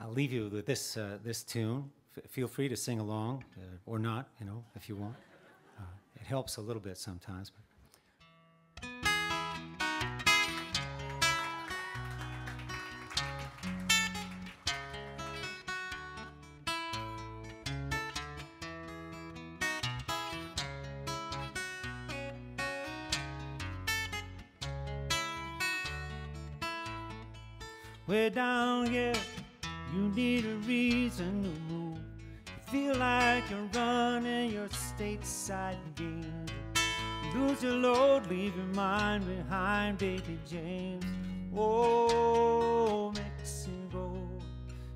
I'll leave you with this, uh, this tune. F- feel free to sing along uh, or not, you know, if you want. Uh, it helps a little bit sometimes. But Way down here, you need a reason to move. You feel like you're running your stateside game. Lose your load, leave your mind behind, baby James. Oh, Mexico.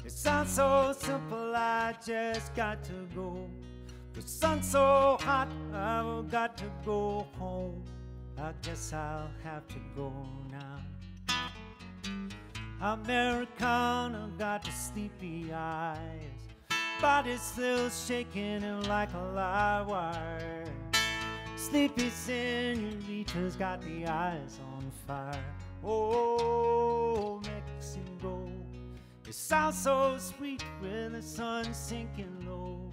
It sounds so simple, I just got to go. The sun's so hot, I've got to go home. I guess I'll have to go now. Americana got the sleepy eyes, body still shaking like a live wire. Sleepy senoritas got the eyes on fire. Oh, Mexico, it sounds so sweet when the sun's sinking low.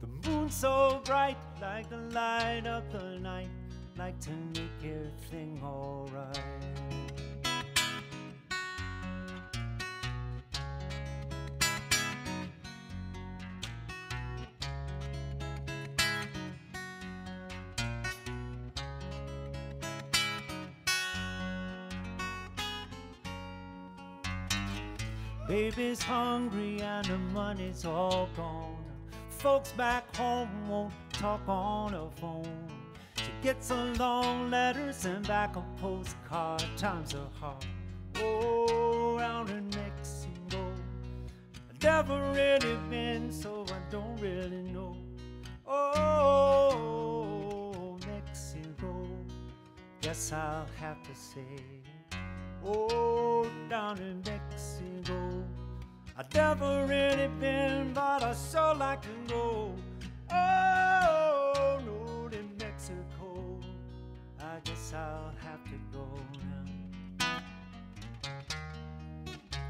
The moon so bright, like the light of the night, like to make everything alright. Baby's hungry and the money's all gone. Folks back home won't talk on the phone. She gets a long letter, send back a postcard. Times are hard. Oh, out in Mexico. I've never really been, so I don't really know. Oh, Mexico. Guess I'll have to say. Oh, never really been, but I sure like to go. Oh, no, to Mexico. I guess I'll have to go now.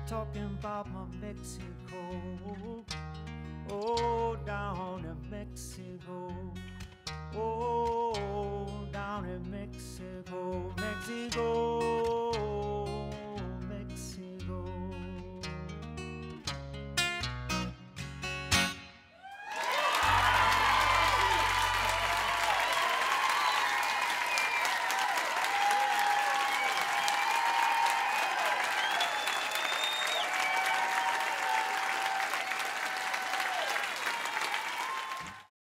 Talking about my Mexico. Oh, down in Mexico.